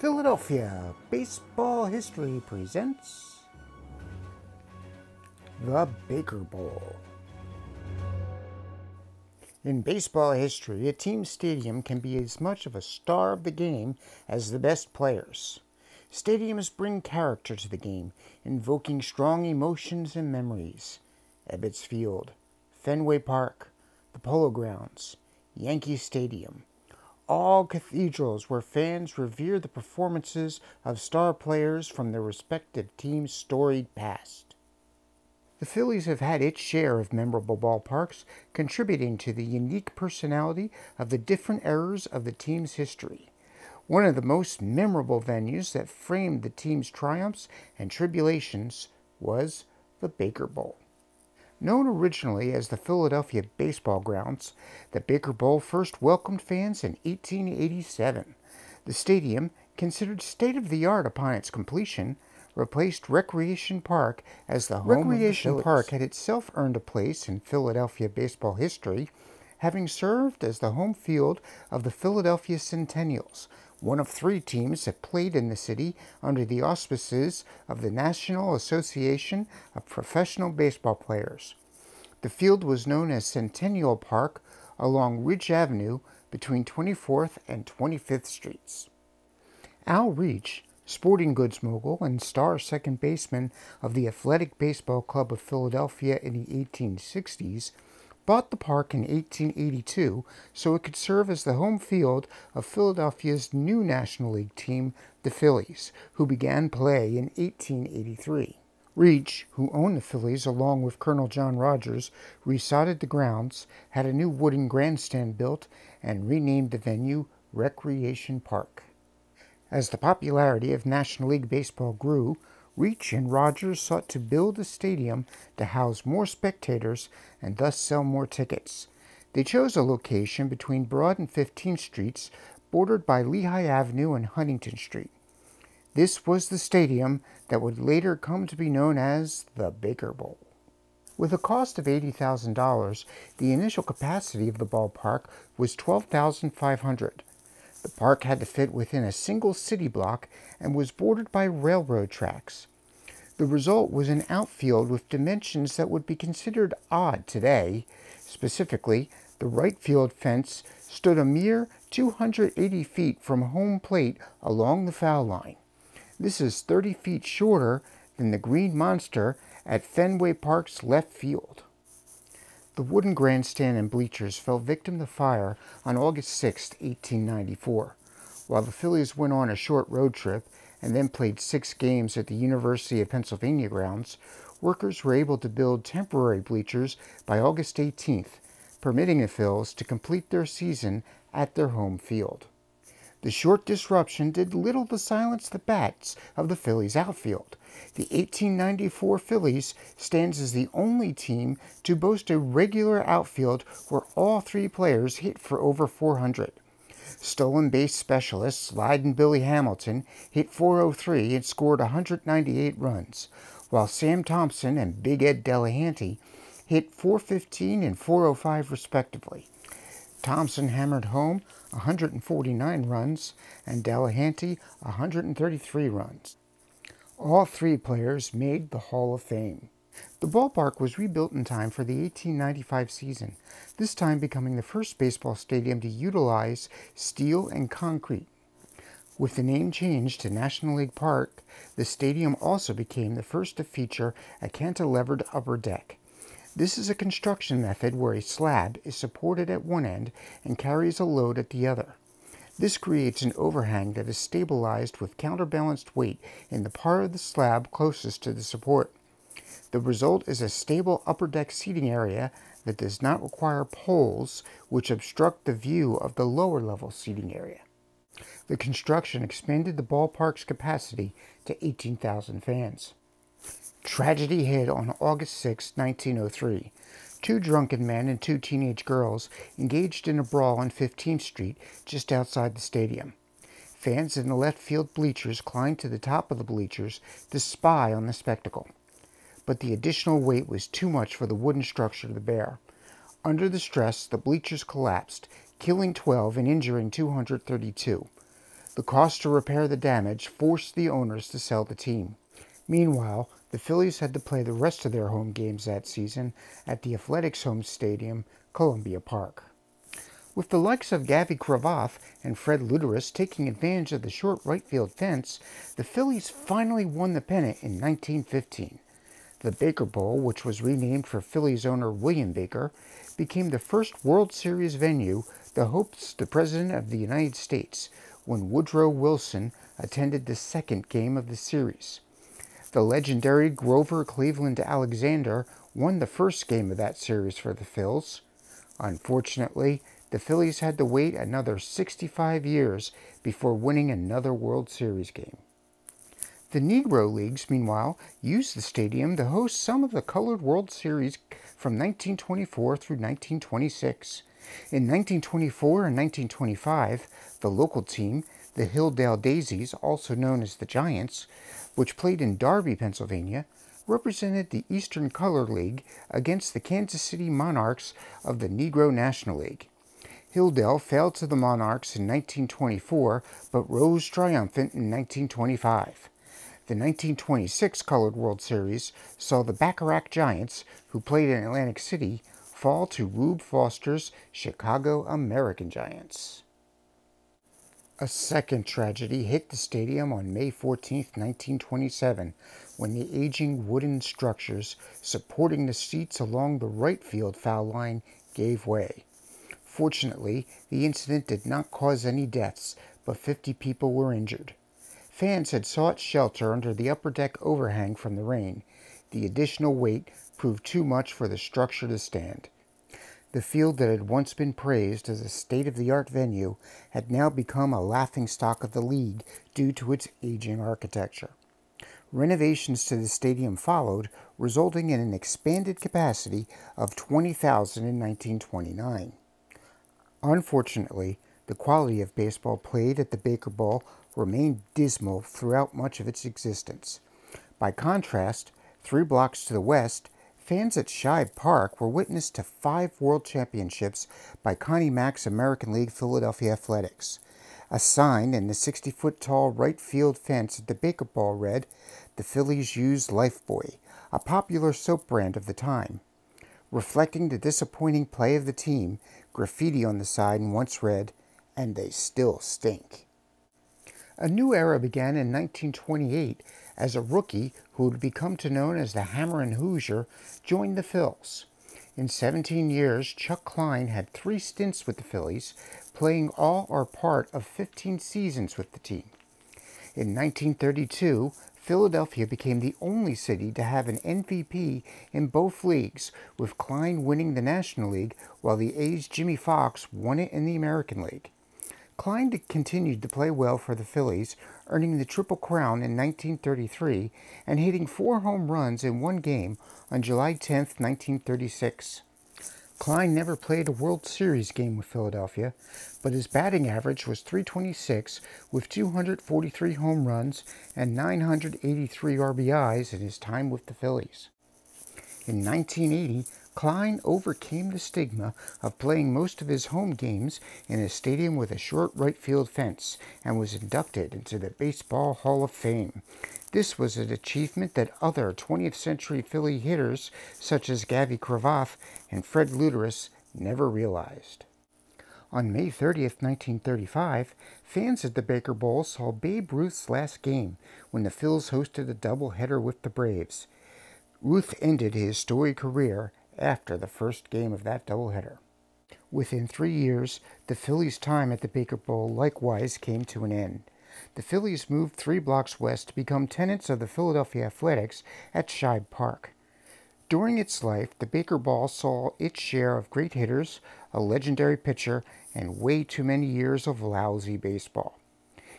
Philadelphia Baseball History presents the Baker Bowl. In baseball history, a team's stadium can be as much of a star of the game as the best players. Stadiums bring character to the game, invoking strong emotions and memories. Ebbets Field, Fenway Park, the Polo Grounds, Yankee Stadium, all cathedrals where fans revere the performances of star players from their respective teams' storied past. The Phillies have had its share of memorable ballparks, contributing to the unique personality of the different eras of the team's history. One of the most memorable venues that framed the team's triumphs and tribulations was the Baker Bowl. Known originally as the Philadelphia Baseball Grounds, the Baker Bowl first welcomed fans in 1887. The stadium, considered state of the art upon its completion, replaced Recreation Park as the home Recreation of the Park had itself earned a place in Philadelphia baseball history, having served as the home field of the Philadelphia Centennials, one of three teams that played in the city under the auspices of the National Association of Professional Baseball Players. The field was known as Centennial Park along Ridge Avenue between 24th and 25th Streets. Al Reach, sporting goods mogul and star second baseman of the Athletic Baseball Club of Philadelphia in the 1860s, bought the park in 1882 so it could serve as the home field of Philadelphia's new National League team, the Phillies, who began play in 1883. Reach, who owned the Phillies along with Colonel John Rogers, resodded the grounds, had a new wooden grandstand built, and renamed the venue Recreation Park. As the popularity of National League Baseball grew, Reach and Rogers sought to build a stadium to house more spectators and thus sell more tickets. They chose a location between Broad and 15th Streets, bordered by Lehigh Avenue and Huntington Street. This was the stadium that would later come to be known as the Baker Bowl. With a cost of $80,000, the initial capacity of the ballpark was 12,500. The park had to fit within a single city block and was bordered by railroad tracks. The result was an outfield with dimensions that would be considered odd today. Specifically, the right field fence stood a mere 280 feet from home plate along the foul line. This is 30 feet shorter than the Green Monster at Fenway Park's left field. The wooden grandstand and bleachers fell victim to fire on August 6, 1894. While the Phillies went on a short road trip and then played six games at the University of Pennsylvania grounds, workers were able to build temporary bleachers by August 18th, permitting the Phils to complete their season at their home field. The short disruption did little to silence the bats of the Phillies outfield. The 1894 Phillies stands as the only team to boast a regular outfield where all three players hit for over 400. Stolen base specialist Sliding Billy Hamilton hit 403 and scored 198 runs, while Sam Thompson and Big Ed Delahanty hit 415 and 405 respectively. Thompson hammered home 149 runs and Delahanty 133 runs. All three players made the Hall of Fame. The ballpark was rebuilt in time for the 1895 season, this time becoming the first baseball stadium to utilize steel and concrete. With the name changed to National League Park, the stadium also became the first to feature a cantilevered upper deck. This is a construction method where a slab is supported at one end and carries a load at the other. This creates an overhang that is stabilized with counterbalanced weight in the part of the slab closest to the support. The result is a stable upper deck seating area that does not require poles which obstruct the view of the lower level seating area. The construction expanded the ballpark's capacity to 18,000 fans. Tragedy hit on August 6, 1903. Two drunken men and two teenage girls engaged in a brawl on 15th Street just outside the stadium. Fans in the left field bleachers climbed to the top of the bleachers to spy on the spectacle. But the additional weight was too much for the wooden structure to bear. Under the stress, the bleachers collapsed, killing 12 and injuring 232. The cost to repair the damage forced the owners to sell the team. Meanwhile, the Phillies had to play the rest of their home games that season at the Athletics' home stadium, Columbia Park. With the likes of Gavvy Cravath and Fred Luderus taking advantage of the short right field fence, the Phillies finally won the pennant in 1915. The Baker Bowl, which was renamed for Phillies owner William Baker, became the first World Series venue to host the President of the United States when Woodrow Wilson attended the second game of the series. The legendary Grover Cleveland Alexander won the first game of that series for the Phils. Unfortunately, the Phillies had to wait another 65 years before winning another World Series game. The Negro Leagues, meanwhile, used the stadium to host some of the Colored World Series from 1924 through 1926. In 1924 and 1925, the local team, the Hilldale Daisies, also known as the Giants, which played in Darby, Pennsylvania, represented the Eastern Color League against the Kansas City Monarchs of the Negro National League. Hilldale fell to the Monarchs in 1924 but rose triumphant in 1925. The 1926 Colored World Series saw the Bacharach Giants, who played in Atlantic City, fall to Rube Foster's Chicago American Giants. A second tragedy hit the stadium on May 14, 1927, when the aging wooden structures supporting the seats along the right field foul line gave way. Fortunately, the incident did not cause any deaths, but 50 people were injured. Fans had sought shelter under the upper deck overhang from the rain. The additional weight proved too much for the structure to stand. The field that had once been praised as a state of the art venue had now become a laughing stock of the league due to its aging architecture. Renovations to the stadium followed, resulting in an expanded capacity of 20,000 in 1929. Unfortunately, the quality of baseball played at the Baker Bowl remained dismal throughout much of its existence. By contrast, three blocks to the west, Fans at Shibe Park were witness to five World Championships by Connie Mack's American League Philadelphia Athletics. A sign in the 60 foot tall right field fence at the Baker Bowl read, The Phillies use Lifebuoy, a popular soap brand of the time. Reflecting the disappointing play of the team, graffiti on the sign once read, And they still stink. A new era began in 1928 as a rookie who would become to known as the Hammer and Hoosier, joined the Phils. In 17 years, Chuck Klein had three stints with the Phillies, playing all or part of 15 seasons with the team. In 1932, Philadelphia became the only city to have an MVP in both leagues, with Klein winning the National League while the A's Jimmie Foxx won it in the American League. Klein continued to play well for the Phillies, earning the Triple Crown in 1933 and hitting four home runs in one game on July 10, 1936. Klein never played a World Series game with Philadelphia, but his batting average was 326 with 243 home runs and 983 RBIs in his time with the Phillies. In 1980, Klein overcame the stigma of playing most of his home games in a stadium with a short right field fence and was inducted into the Baseball Hall of Fame. This was an achievement that other 20th century Philly hitters such as Gavvy Cravath and Fred Luderus never realized. On May 30th, 1935, fans at the Baker Bowl saw Babe Ruth's last game when the Phils hosted a doubleheader with the Braves. Ruth ended his storied career after the first game of that doubleheader. Within three years, the Phillies' time at the Baker Bowl likewise came to an end. The Phillies moved three blocks west to become tenants of the Philadelphia Athletics at Shibe Park. During its life, the Baker Bowl saw its share of great hitters, a legendary pitcher, and way too many years of lousy baseball.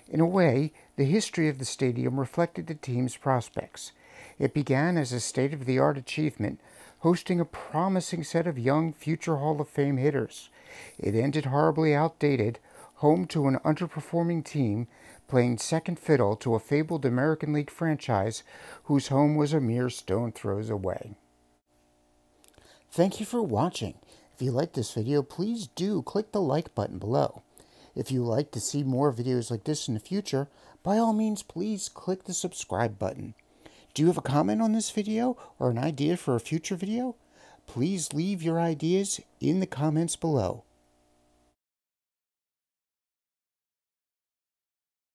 In a way, the history of the stadium reflected the team's prospects. It began as a state of the art achievement hosting a promising set of young future Hall of Fame hitters. It ended horribly outdated, home to an underperforming team, playing second fiddle to a fabled American League franchise whose home was a mere stone throws away. Thank you for watching. If you liked this video, please do click the like button below. If you like to see more videos like this in the future, by all means, please click the subscribe button. Do you have a comment on this video or an idea for a future video? Please leave your ideas in the comments below.